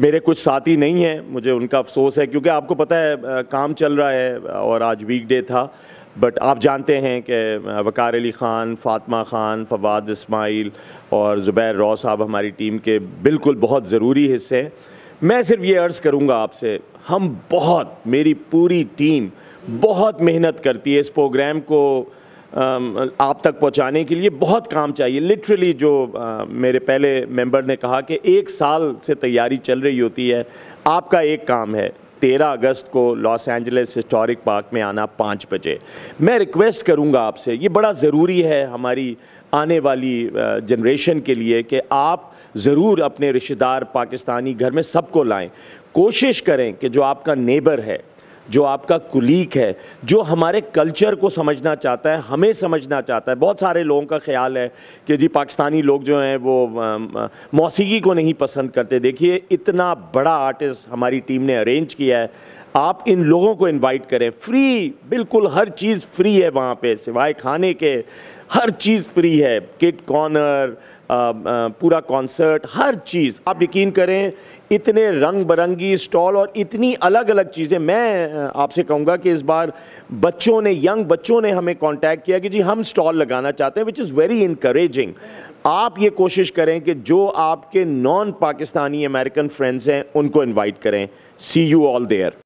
मेरे कुछ साथी नहीं हैं, मुझे उनका अफसोस है, क्योंकि आपको पता है काम चल रहा है और आज वीकडे था बट आप जानते हैं कि वकार अली ख़ान, फातमा ख़ान, फवाद इस्माइल और ज़ुबैर रॉ साहब हमारी टीम के बिल्कुल बहुत ज़रूरी हिस्से हैं। मैं सिर्फ़ ये अर्ज़ करूँगा आपसे, हम बहुत, मेरी पूरी टीम बहुत मेहनत करती है इस प्रोग्राम को आप तक पहुँचाने के लिए बहुत काम चाहिए। लिटरली जो मेरे पहले मेंबर ने कहा कि एक साल से तैयारी चल रही होती है, आपका एक काम है, तेरह अगस्त को लॉस एंजलिस हिस्टोरिक पार्क में आना पाँच बजे। मैं रिक्वेस्ट करूँगा आपसे, ये बड़ा ज़रूरी है हमारी आने वाली जनरेशन के लिए कि आप ज़रूर अपने रिश्तेदार पाकिस्तानी घर में सबको लाएँ। कोशिश करें कि जो आपका नेबर है जो आपका कुलीक है, जो हमारे कल्चर को समझना चाहता है, हमें समझना चाहता है। बहुत सारे लोगों का ख्याल है कि जी पाकिस्तानी लोग जो हैं वो मौसीकी को नहीं पसंद करते। देखिए, इतना बड़ा आर्टिस्ट हमारी टीम ने अरेंज किया है। आप इन लोगों को इनवाइट करें। फ्री बिल्कुल हर चीज़ फ्री है वहाँ पे, सिवाय खाने के। हर चीज़ फ्री है। किट कॉर्नर पूरा कॉन्सर्ट हर चीज़। आप यकीन करें, इतने रंग बरंगी स्टॉल और इतनी अलग अलग चीज़ें। मैं आपसे कहूँगा कि इस बार बच्चों ने यंग बच्चों ने हमें कांटेक्ट किया कि जी, हम स्टॉल लगाना चाहते हैं विच इज़ वेरी इनक्रेजिंग आप ये कोशिश करें कि जो आपके नॉन पाकिस्तानी अमेरिकन फ्रेंड्स हैं, उनको इन्वाइट करें। सी यू ऑल देयर